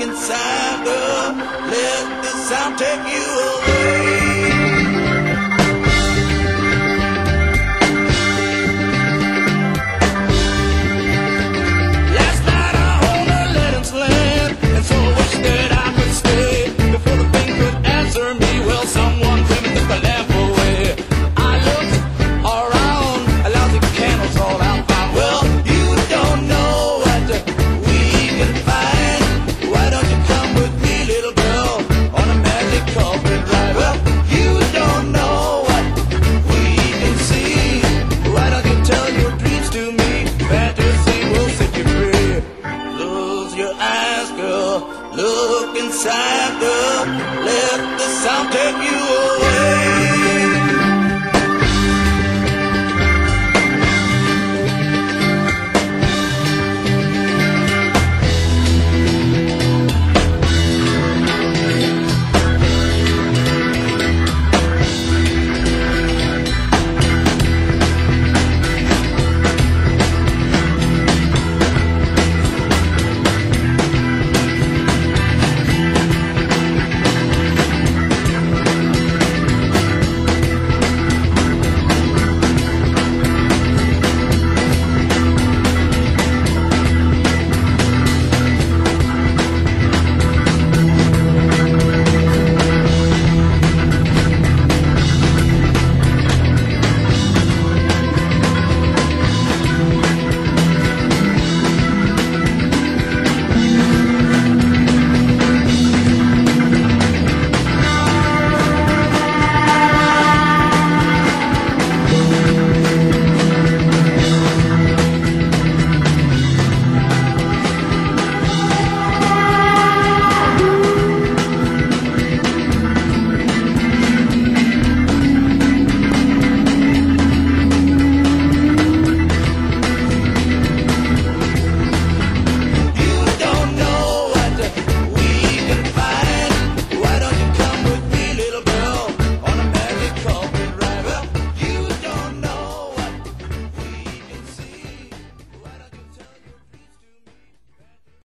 inside the, Let the sound take you away. inside the let the sound take you away.